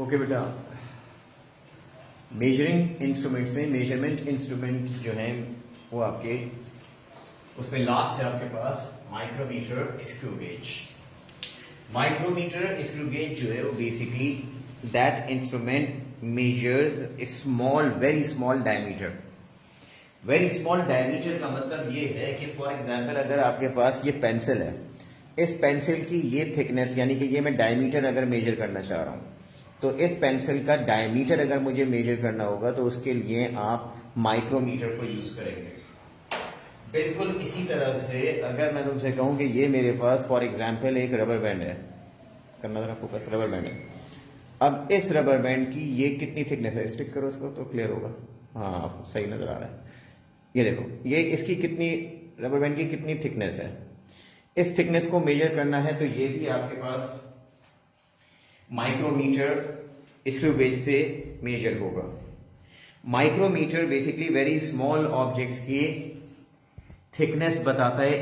Okay बेटा। Measuring instruments में measurement instrument जो है, वो आपके, उसमें लास्ट है आपके पास micrometer screw gauge micrometer screw gauge जो है, वो basically that instrument measures small very small diameter very small diameter का मतलब ये है कि फॉर एग्जांपल अगर आपके पास ये पेंसिल है, इस पेंसिल की ये थिकनेस यानी कि ये मैं डायमीटर अगर मेजर करना चाह रहा हूँ तो इस पेंसिल का डायमीटर अगर मुझे मेजर करना होगा तो उसके लिए आप माइक्रोमीटर को यूज़ करेंगे। बिल्कुल इसी तरह से अगर मैं तुमसे कहूँ कि ये मेरे पास फॉर एग्ज़ाम्पल एक रबर बैंड है। करना जरा फोकस रबर बैंड है। अब इस रबर बैंड की ये कितनी थिकनेस है? स्टिक करो उसको तो क्लियर होगा। हाँ सही नज़र आ रहा है। ये देखो, ये इसकी कितनी रबर बैंड की कितनी थिकनेस है? इस थिकनेस को मेजर करना है तो ये भी आपके पास माइक्रोमीटर स्क्रू गेज से मेजर होगा। Micrometer basically very small objects की थिकनेस बताता है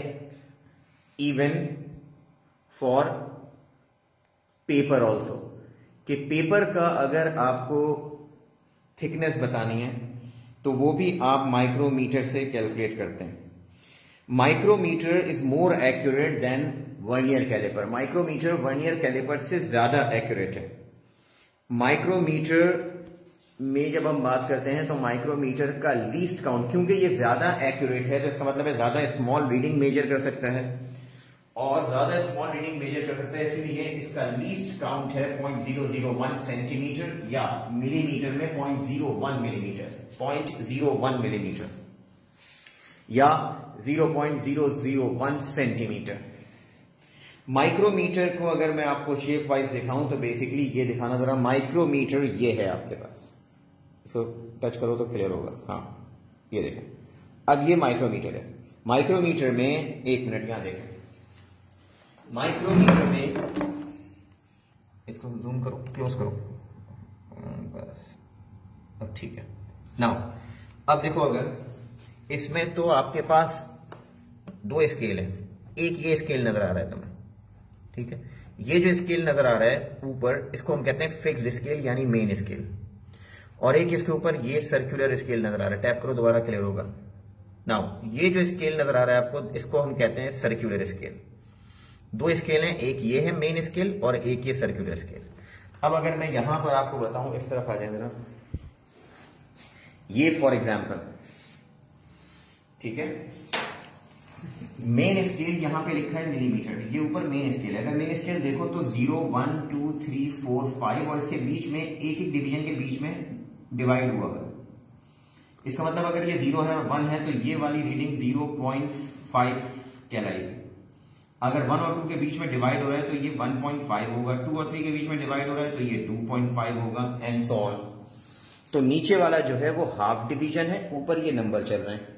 इवन फॉर पेपर ऑल्सो कि पेपर का अगर आपको थिकनेस बतानी है तो वो भी आप माइक्रोमीटर से कैलकुलेट करते हैं। Micrometer is more accurate than vernier caliper micrometer vernier caliper से ज़्यादा एक्यूरेट है। माइक्रोमीटर में जब हम बात करते हैं तो माइक्रोमीटर का लीस्ट काउंट क्योंकि ये ज़्यादा एक्यूरेट है तो इसका मतलब है ज़्यादा स्मॉल रीडिंग मेजर कर सकता है। और ज़्यादा स्मॉल रीडिंग मेजर कर सकता है, इसीलिए इसका लीस्ट काउंट है point zero zero one centimetre या मिलीमीटर में point zero one millimetre point zero one millimetre या zero point zero zero one centimetre micrometer को अगर मैं आपको शेप वाइज दिखाऊँ तो बेसिकली ये दिखाना जरा माइक्रोमीटर ये है आपके पास। इसको टच करो तो क्लियर होगा। हाँ ये देखें। अब ये माइक्रोमीटर है। माइक्रोमीटर में, एक मिनट यहाँ देखें। माइक्रोमीटर में, इसको जूम करो क्लोज करो। बस। अब ठीक है। नाउ अब देखो अगर, इसमें तो आपके पास दो स्केल है। एक ये स्केल नज़र आ रहा है तुम्हें। ठीक है? ये जो स्केल नज़र आ रहा है ऊपर, इसको हम कहते हैं फिक्स्ड स्केल यानी मेन स्केल और एक इसके ऊपर ये सर्कुलर स्केल नज़र आ रहा है। टैप करो, दोबारा क्लियर होगा। नाउ ये जो स्केल नज़र आ रहा है आपको, इसको हम कहते हैं सर्कुलर स्केल दो स्केल हैं, एक ये है मेन स्केल और एक ये सर्कुलर स्केल अब अगर मैं यहाँ पर आपको बताऊँ, इस तरफ़ आ जाए जरा। ये फॉर एग्ज़ाम्पल ठीक है? मेन स्केल यहाँ पे लिखा है मिलीमीटर ये ऊपर मेन स्केल है. अगर मेन स्केल देखो तो zero one two three four five और इसके बीच में एक एक डिवीज़न के बीच में डिवाइड हुआ है इसका मतलब अगर ये ज़ीरो है और वन है तो ये वाली रीडिंग ज़ीरो पॉइंट फाइव कहलाएगी अगर वन और टू के बीच में डिवाइड हो रहा है तो ये वन पॉइंट फाइव होगा। टू और थ्री के बीच में डिवाइड हो रहा है तो ये टू पॉइंट फाइव होगा एंड सो ऑन तो नीचे वाला जो है वो हाफ़ डिवीज़न है, ऊपर ये नंबर चल रहे हैं।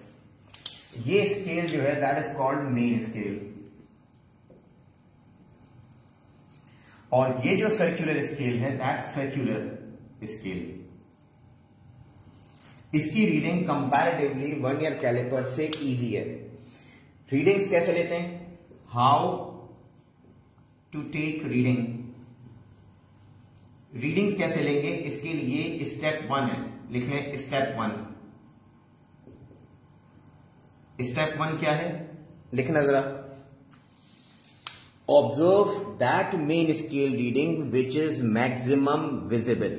ये स्केल जो है that is called main scale और ये जो सर्कुलर स्केल है दैट सर्कुलर स्केल इसकी reading comparatively vernier caliper से इजी है. रीडिंग्स कैसे लेते हैं? How to take reading readings कैसे लेंगे? इसके लिए स्टेप वन है. लिख लें स्टेप वन स्टेप वन क्या है? लिखना जरा। Observe that main scale reading which is maximum visible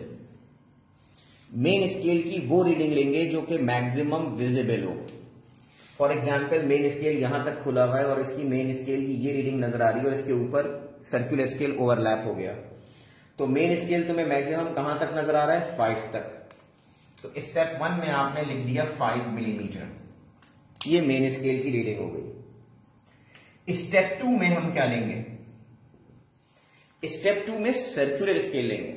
main scale की वो रीडिंग लेंगे जो कि मैक्सिमम विजिबल हो। फॉर एग्ज़ाम्पल मेन स्केल यहाँ तक खुला हुआ है और इसकी मेन स्केल की ये रीडिंग नज़र आ रही है और इसके ऊपर सर्कुलर स्केल ओवरलैप हो गया। तो मेन स्केल तुम्हें मैक्सिमम कहाँ तक नज़र आ रहा है? फाइव तक। तो स्टेप वन में आपने लिख दिया फाइव मिलीमीटर ये मेन स्केल की रीडिंग हो गई। स्टेप टू में हम क्या लेंगे? स्टेप टू में सर्कुलर स्केल लेंगे।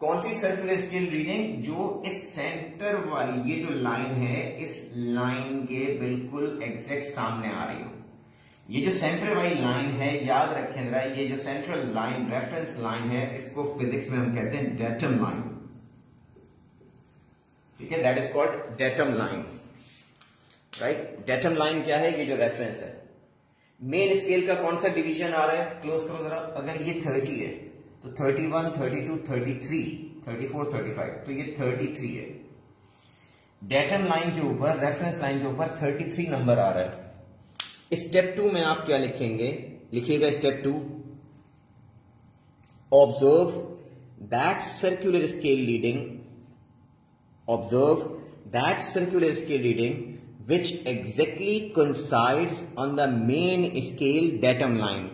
कौन सी सर्कुलर स्केल रीडिंग जो इस सेंटर वाली, ये जो लाइन है, इस लाइन के बिल्कुल एग्जैक्ट सामने आ रही हो। ये जो सेंटर वाली लाइन है, याद रखें जरा, ये जो सेंट्रल लाइन रेफरेंस लाइन है, इसको फिजिक्स में हम कहते हैं डेटम लाइन ठीक है? That is called datum line right datum line क्या है ये जो रेफरेंस है? मेन स्केल का कौन सा डिवीज़न आ रहा है? क्लोज करो जरा। अगर ये थर्टी है तो 31, 32, 33, 34, 35 तो ये 33 है। डेटम लाइन के ऊपर रेफरेंस लाइन के ऊपर 33 नंबर आ रहा है। स्टेप टू में आप क्या लिखेंगे? लिखिएगा step two observe that circular scale reading observe that circular scale reading which exactly coincides on the main scale datum line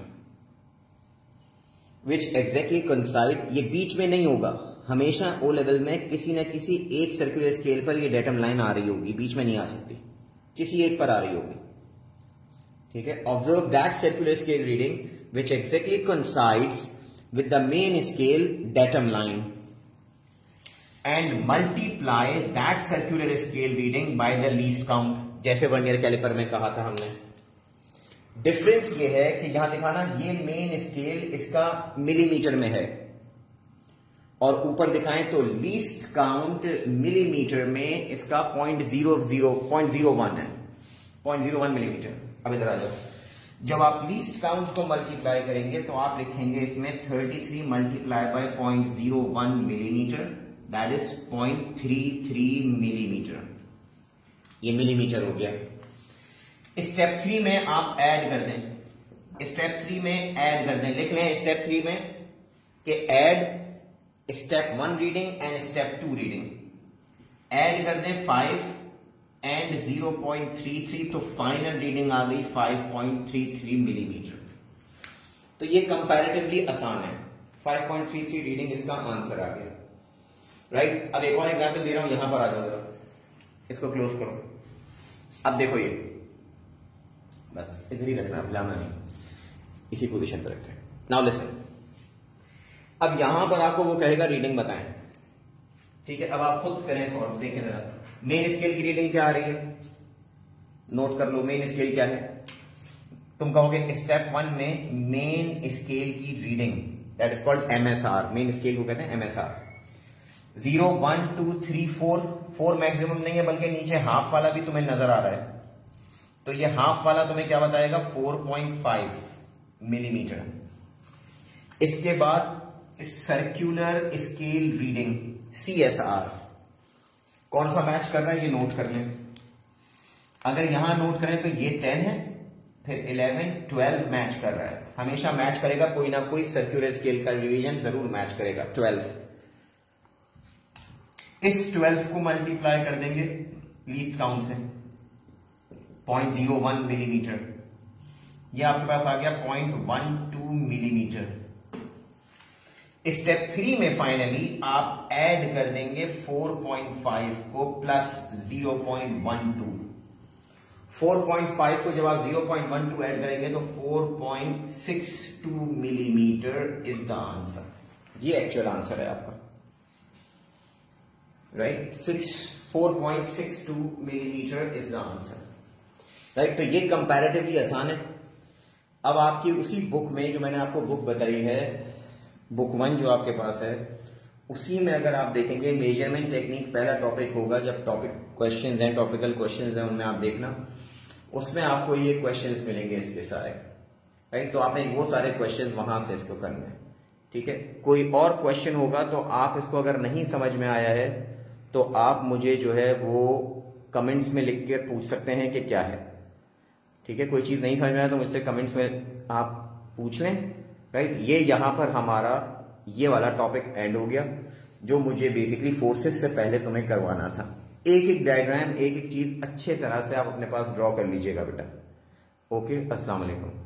which exactly coincide ये बीच में नहीं होगा। हमेशा ओ लेवल में किसी ना किसी एक सर्कुलर स्केल पर ये डेटम लाइन आ रही होगी। बीच में नहीं आ सकती। किसी एक पर आ रही होगी। ठीक है? Observe that circular scale reading which exactly coincides with the main scale datum line and multiply that circular scale reading by the least count जैसे वन ईयर कैलिपर में कहा था हमने। डिफरेंस ये है कि यहाँ दिखाना ये मेन स्केल इसका मिलीमीटर में है। और ऊपर दिखाएँ तो लीस्ट काउंट मिलीमीटर में इसका point zero zero point zero one है। पॉइंट ज़ीरो वन मिलीमीटर अब इधर आ जाओ। जब आप लीस्ट काउंट को मल्टीप्लाई करेंगे तो आप लिखेंगे इसमें 33 three multiply by point zero one millimetre that is point three three millimetre ये मिलीमीटर हो गया। स्टेप थ्री में आप ऐड कर दें। स्टेप थ्री में ऐड कर दें। लिख लें स्टेप थ्री में कि add step one reading and step two reading add कर दें five and zero point three three तो फाइनल रीडिंग आ गई five point three three millimetre तो ये कंपैरेटिवली आसान है। Five point three three reading इसका आंसर आ गया। राइट अब एक और एग्ज़ाम्पल दे रहा हूँ, यहाँ पर आ जाओ जरा। इसको क्लोज करो। अब देखो ये। बस, इधर ही रखना हिलाना नहीं। इसी पोजीशन पर रखें नाउ लिसन अब यहाँ पर आपको वो कहेगा रीडिंग बताएँ। ठीक है? अब आप खुद करें सॉल्व देखें जरा। मेन स्केल की रीडिंग क्या आ रही है? नोट कर लो मेन स्केल क्या है? तुम कहोगे स्टेप वन में मेन स्केल की reading that is called MSR main scale को कहते हैं MSR zero one two three four four maximum नहीं है, बल्कि नीचे हाफ़ वाला भी तुम्हें नज़र आ रहा है। तो ये हाफ़ वाला तुम्हें क्या बताएगा? 4.5 मिलीमीटर इसके बाद circular scale reading C S R कौन सा मैच कर रहा है, ये नोट कर लें। अगर यहाँ नोट करें तो ये टेन है, फिर 11 12 मैच कर रहा है। हमेशा मैच करेगा, कोई ना कोई सर्क्यूलर स्केल का रिवीजन ज़रूर मैच करेगा 12 इस 12 को मल्टीप्लाई कर देंगे लीस्ट काउंट से। 0.01 मिलीमीटर ये आपके पास आ गया 0.12 मिलीमीटर स्टेप थ्री में फाइनली आप ऐड कर देंगे 4.5 को प्लस 0.12 4.5 को जब आप 0.12 ऐड करेंगे तो 4.62 मिलीमीटर इज़ द आंसर ये एक्चुअल आंसर है आपका। Right six 4.62 millimetre is the answer right तो ये कंपैरेटिवली आसान है। अब आपकी उसी बुक में जो मैंने आपको बुक बताई है बुक वन जो आपके पास है, उसी में अगर आप देखेंगे मेज़रमेंट टेक्निक पहला टॉपिक होगा, जब टॉपिक क्वेश्चंस हैं टॉपिकल क्वेश्चंस हैं, उनमें आप देखना। उसमें आपको ये क्वेश्चंस मिलेंगे इसके सारे। राइट तो आपने वो सारे क्वेश्चंस वहाँ से इसको करने ठीक है? कोई और क्वेश्चन होगा तो आप इसको अगर नहीं समझ में आया है तो आप मुझे जो है वो कमेंट्स में लिख कर पूछ सकते हैं कि क्या है। ठीक है? कोई चीज़ नहीं समझ में आया तो मुझसे कमेंट्स में आप पूछ लें। राइट ये यहाँ पर हमारा ये वाला टॉपिक एंड हो गया, जो मुझे बेसिकली फोर्सेस से पहले तुम्हें करवाना था। एक एक डायग्राम एक एक चीज़ अच्छे तरह से आप अपने पास ड्रॉ कर लीजिएगा बेटा। ओके अस्सलाम वालेकुम